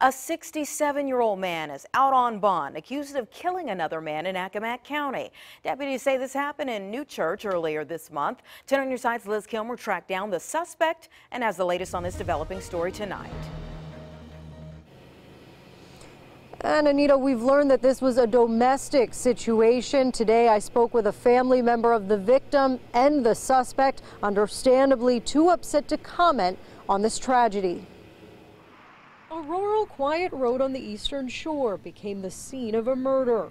A 67-year-old man is out on bond, accused of killing another man in Accomack County. Deputies say this happened in New Church earlier this month. 10 on your side's Liz Kilmer tracked down the suspect and has the latest on this developing story tonight. And Anita, we've learned that this was a domestic situation. Today, I spoke with a family member of the victim and the suspect, understandably too upset to comment on this tragedy. A rural, quiet road on the eastern shore became the scene of a murder.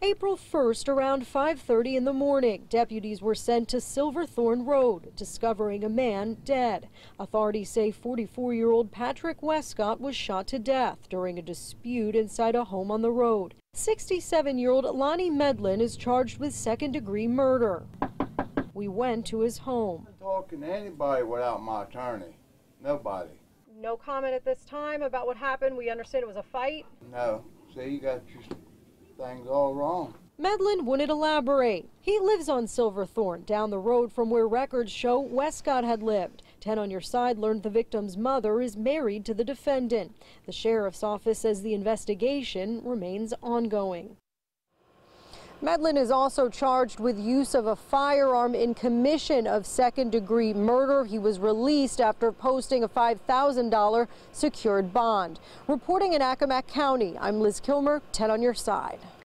April 1st, around 5.30 in the morning, deputies were sent to Silverthorne Road, discovering a man dead. Authorities say 44-year-old Patrick Westcott was shot to death during a dispute inside a home on the road. 67-year-old Lonnie Medlin is charged with second-degree murder. We went to his home. I'm talking to anybody without my attorney. Nobody. No comment at this time about what happened. We understand it was a fight. No. See, you got your things all wrong. Medlin wouldn't elaborate. He lives on Silverthorne, down the road from where records show Westcott had lived. 10 on your side learned the victim's mother is married to the defendant. The sheriff's office says the investigation remains ongoing. Medlin is also charged with use of a firearm in commission of second degree murder. He was released after posting a $5,000 secured bond. Reporting in Accomack County, I'm Liz Kilmer, 10 on your side.